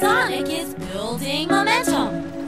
Sonic is building momentum.